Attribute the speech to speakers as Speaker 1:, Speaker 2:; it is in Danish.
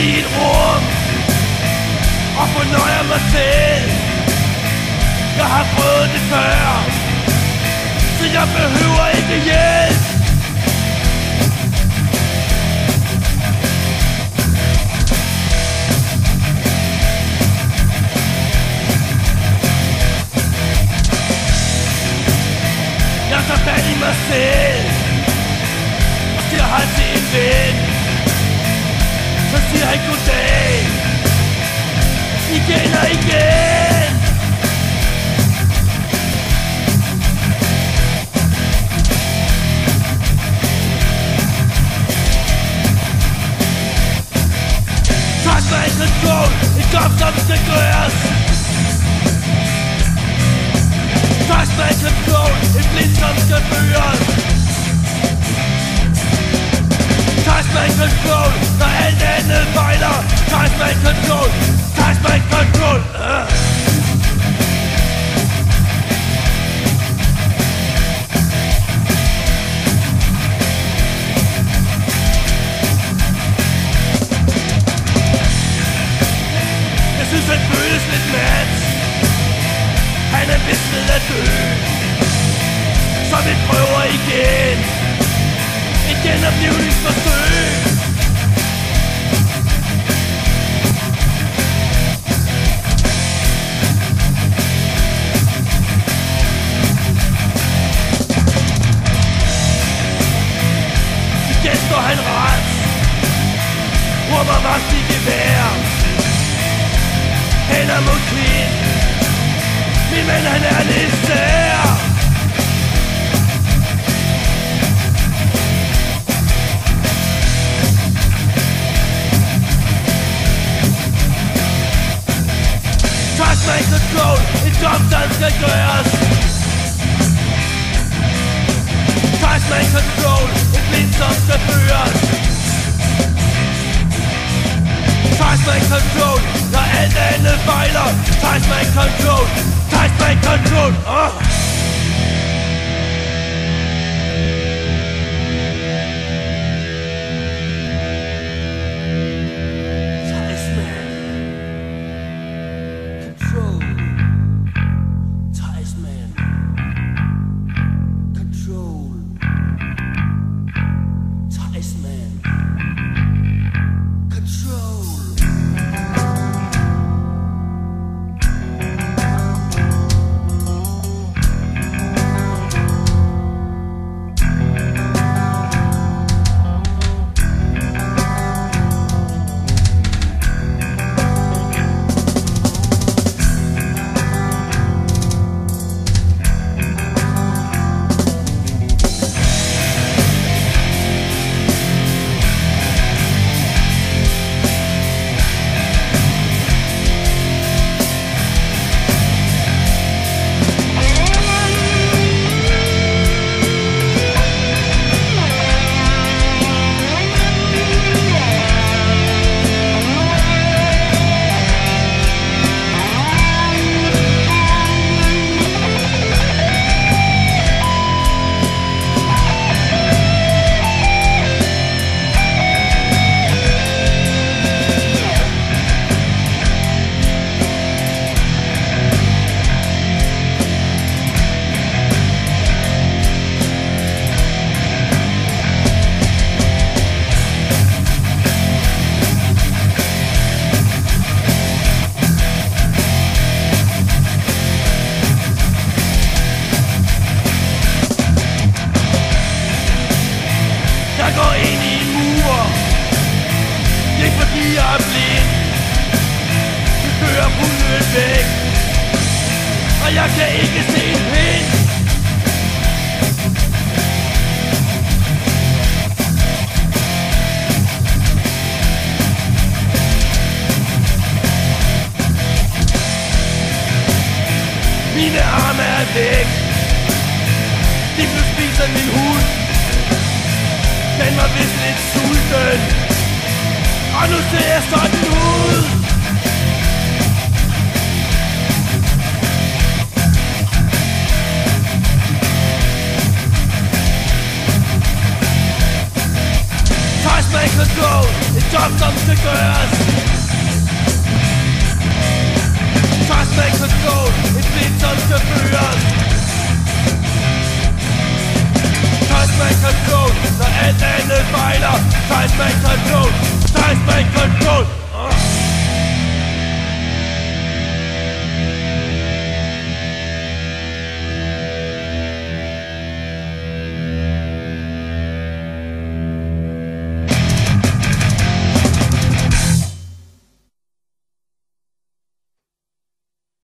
Speaker 1: zieht rum auf von eurem Erzähl. Gehabt wurde fair, sich auf der Höhe gejählt. Das hat er nicht mehr sehen, was dir halt sie in Wind. see I could take Again, again Track by control, it comes up the glass. Trash by mind control. Touch mind control. Uh. Jeg synes han føles lidt mat Han er vist ved at dø. Så vi prøver igen. Et genoplevningsforsøg warf die Gewehr. Hannah McQueen, wie man eine Liste her. Trust my control, it comes as the girls. Trust my control. Control. Når alt andet fejler Touch my control. Touch my control. Oh. Jeg kan ikke se en pind Mine arme er væk. De blev spist af min hud Den var vist lidt sulten. Og nu ser jeg sådan ud. Just some stickers Trust makes us gold It beats us to fear Trust makes us gold The end and the final Trust makes us gold Trust makes us gold